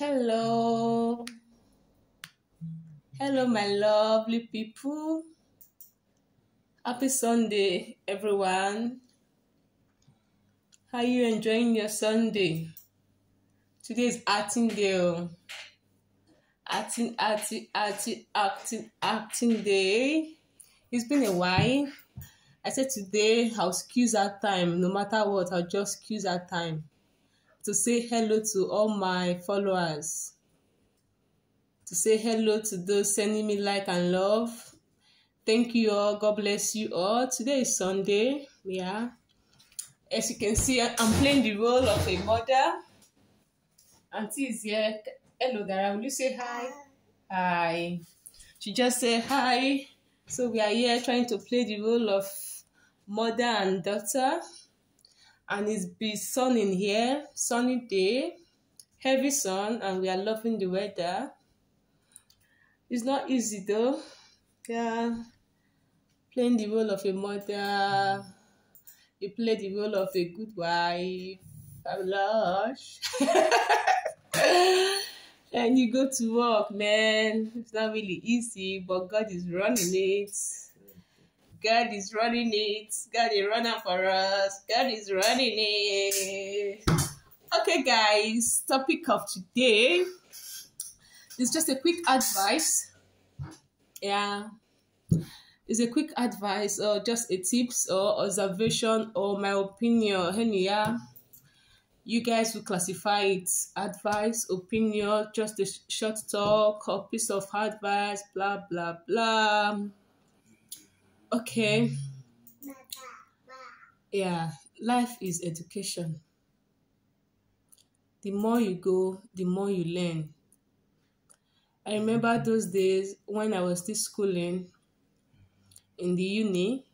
Hello. Hello, my lovely people. Happy Sunday, everyone. How are you enjoying your Sunday? Today is acting day. oh. Acting, acting, acting, acting, acting day. It's been a while. I said today I'll excuse that time. No matter what, I'll just excuse that time to say hello to all my followers. To say hello to those sending me like and love. Thank you all. God bless you all. Today is Sunday. Yeah. As you can see, I'm playing the role of a mother. Auntie is here. Hello, Dara. Will you say hi? Hi. She just said hi. So we are here trying to play the role of mother and daughter. And it's be sun in here, sunny day, heavy sun, and we are loving the weather. It's not easy though. Yeah. Playing the role of a mother. You play the role of a good wife. Fabulous. and you go to work, man. It's not really easy, but God is running it. God is running it. God is running for us. God is running it. Okay, guys. Topic of today is just a quick advice. Yeah. It's a quick advice or just a tips or observation or my opinion. Yeah you guys will classify it advice, opinion, just a short talk or piece of advice, blah blah blah. Okay. Yeah, life is education. The more you go, the more you learn. I remember those days when I was still schooling in the uni.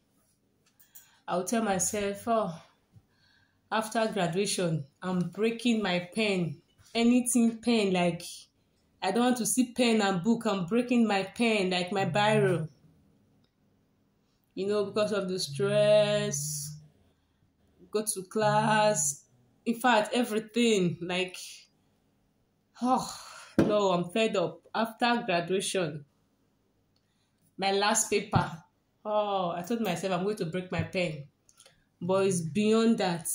I would tell myself, oh, after graduation, I'm breaking my pen. Anything pen, like I don't want to see pen and book. I'm breaking my pen, like my biro. You know, because of the stress, go to class. In fact, everything, like, oh, no, I'm fed up. After graduation, my last paper, oh, I told myself I'm going to break my pen but it's beyond that.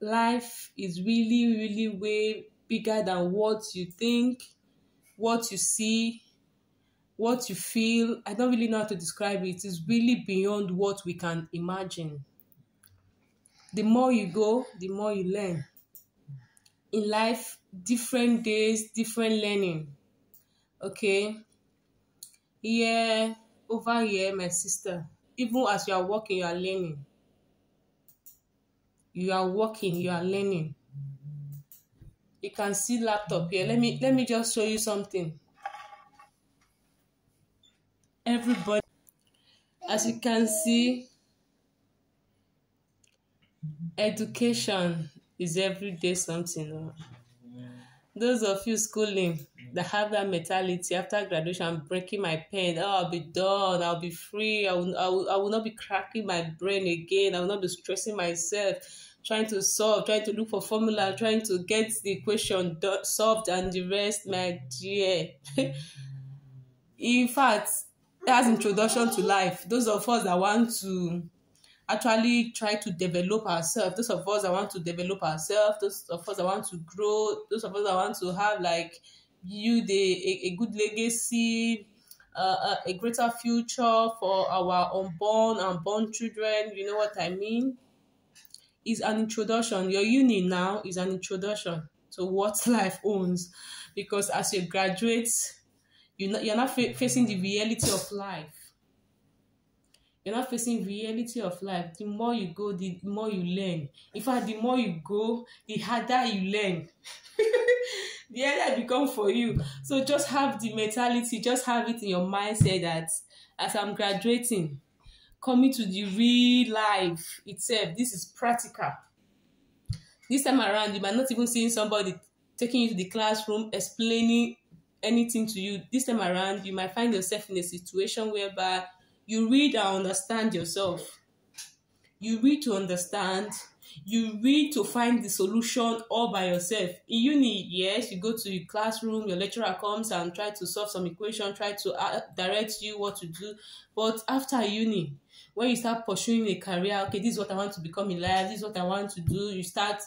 Life is really, really way bigger than what you think, what you see, what you feel. I don't really know how to describe it. It's really beyond what we can imagine. The more you go, the more you learn. In life, different days, different learning. Okay? Yeah, over here, my sister, even as you are walking, you are learning you are working you are learning you can see laptop here let me let me just show you something everybody as you can see education is everyday something oh. those of you schooling that have that mentality after graduation i'm breaking my pen oh i'll be done i'll be free I will, I will i will not be cracking my brain again i will not be stressing myself trying to solve trying to look for formula trying to get the equation solved and the rest my dear in fact that's introduction to life. Those of us that want to actually try to develop ourselves those of us that want to develop ourselves those of us that want to grow those of us that want to have like you the a, a good legacy uh, uh, a greater future for our unborn and born children you know what i mean? Is an introduction. Your uni now is an introduction to what life owns. Because as you graduate you're not, you're not fa- facing the reality of life. You're not facing reality of life. The more you go the more you learn. In fact the more you go the harder you learn. The harder it become for you. So just have the mentality just have it in your mindset that as i'm graduating coming to the real life itself this is practical. This time around you might not even seeing somebody taking you to the classroom explaining anything to you this time around you might find yourself in a situation whereby you read and understand yourself. You read to understand. You read to find the solution all by yourself. In uni yes you go to your classroom your lecturer comes and try to solve some equation try to uh, direct you what to do. But after uni when you start pursuing a career okay this is what i want to become in life this is what i want to do you start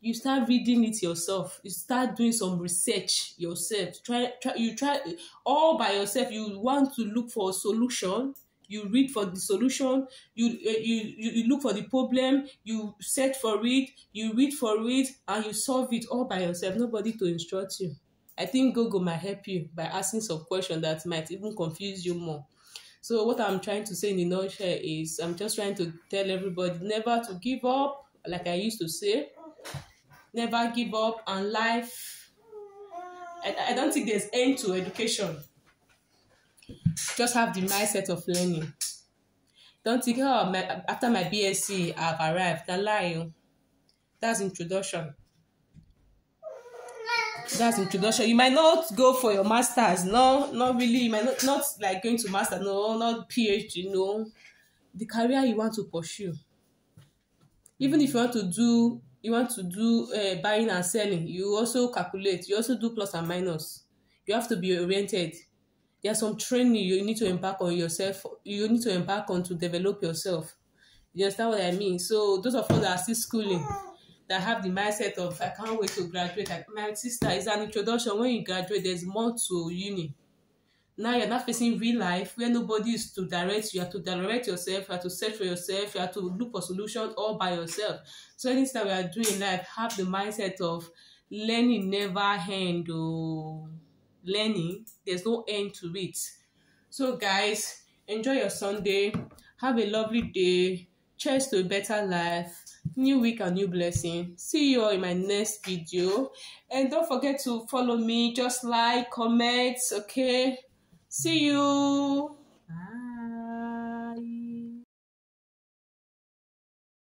you start reading it yourself. You start doing some research yourself. Try, try you try all by yourself. You want to look for a solution. You read for the solution. You uh, you you look for the problem. You search for it. You read for it and you solve it all by yourself. Nobody to instruct you. I think google might help you by asking some questions that might even confuse you more. So what i'm trying to say in a nutshell is i'm just trying to tell everybody never to give up. Like i used to say never give up and life. I, I don't think there's end to education. Just have the mindset of learning. Don't think oh my, after my bsc i've arrived. Na lie o that's introduction. That's introduction. You might not go for your masters. No not really. You might not not like going to master. No not phd no. The career you want to pursue. Even if you want to do you want to do uh, buying and selling you also calculate you also do plus and minus. You have to be oriented. There's some training you need to embark on yourself you need to embark on to develop yourself. You understand what i mean? So those of us that are still schooling that have the mindset of i can't wait to graduate like my sister is an introduction. When you graduate there's more to uni now you're not facing real life where nobody is to direct you. You have to direct yourself, you have to search for yourself, you have to look for solutions all by yourself. So anything that we are doing in life, have the mindset of learning never end or learning, there's no end to it. So guys, enjoy your Sunday. Have a lovely day. Cheers to a better life. New week and new blessing. See you all in my next video. And don't forget to follow me. Just like, comment, okay? See you.